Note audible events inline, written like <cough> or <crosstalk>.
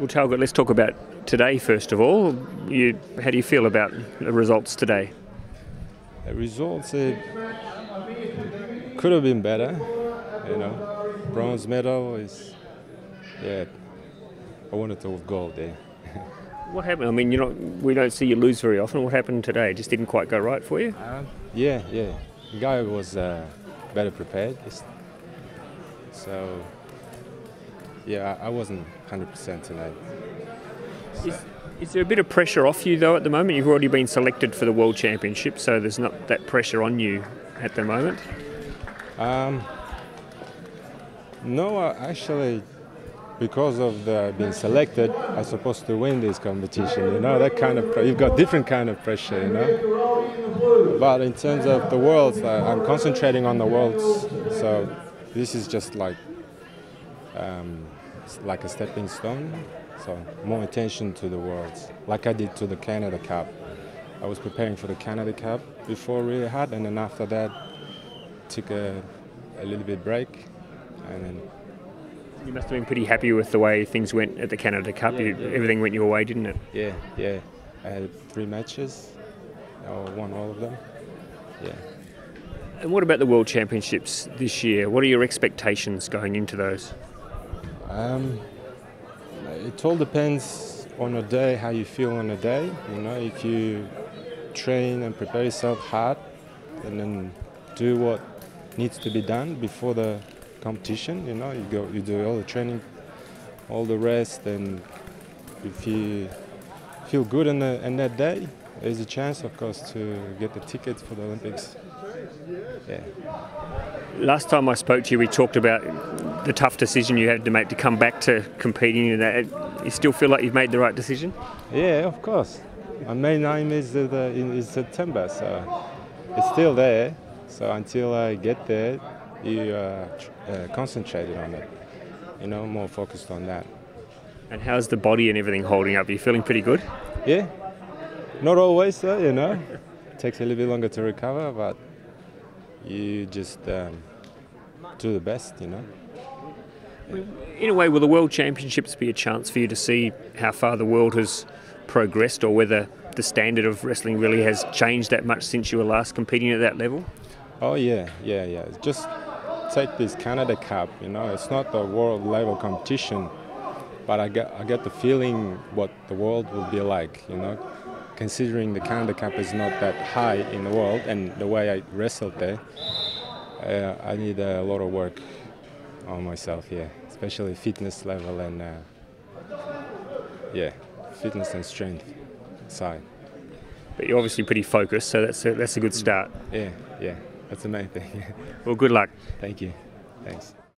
Well, Talgat, let's talk about today first of all. You, how do you feel about the results today? The results uh, could have been better, you know. Bronze medal is, yeah, I wanted to have gold there. <laughs> What happened? I mean, you know, we don't see you lose very often. What happened today? It just didn't quite go right for you. Uh, yeah, yeah. The guy was uh, better prepared. So, yeah, I wasn't 100% tonight. Is, is there a bit of pressure off you though at the moment? You've already been selected for the World Championship, so there's not that pressure on you at the moment. Um, no, uh, actually, because of the being selected, I'm supposed to win this competition. You know, that kind of you've got different kind of pressure. You know, but in terms of the worlds, uh, I'm concentrating on the worlds. So this is just like um, like a stepping stone. So more attention to the worlds, like I did to the Canada Cup. I was preparing for the Canada Cup before really hard, and then after that, took a, a little bit break, and then You must have been pretty happy with the way things went at the Canada Cup. you, Everything went your way, didn't it? yeah, yeah, I had three matches, I won all of them. Yeah. And what about the World Championships this year? What are your expectations going into those? Um, it all depends on a day, how you feel on a day. You know, if you train and prepare yourself hard, and then do what needs to be done before the competition. You know, you go, you do all the training, all the rest, and if you feel good on, the, that day, there's a chance, of course, to get the tickets for the Olympics. Yeah. Last time I spoke to you, we talked about the tough decision you had to make to come back to competing in that. You still feel like you've made the right decision? Yeah, of course. My main aim is uh, the, in is September, so it's still there. So until I get there, you uh, tr- uh, concentrated on it. You know, more focused on that. And how's the body and everything holding up? Are you feeling pretty good? Yeah, not always though. You know, takes a little bit longer to recover, but you just um, do the best. You know. In a way, will the World Championships be a chance for you to see how far the world has progressed or whether the standard of wrestling really has changed that much since you were last competing at that level? Oh yeah, yeah, yeah. Just take this Canada Cup. You know, it's not a world level competition, but I get I get the feeling what the world will be like. You know, considering the Canada Cup is not that high in the world, and the way I wrestled there, uh, I need a lot of work on myself. Yeah, especially fitness level and uh, yeah, fitness and strength side. But you're obviously pretty focused, so that's a, that's a good start. Yeah, yeah, that's the main thing. <laughs> Well, good luck. Thank you. Thanks.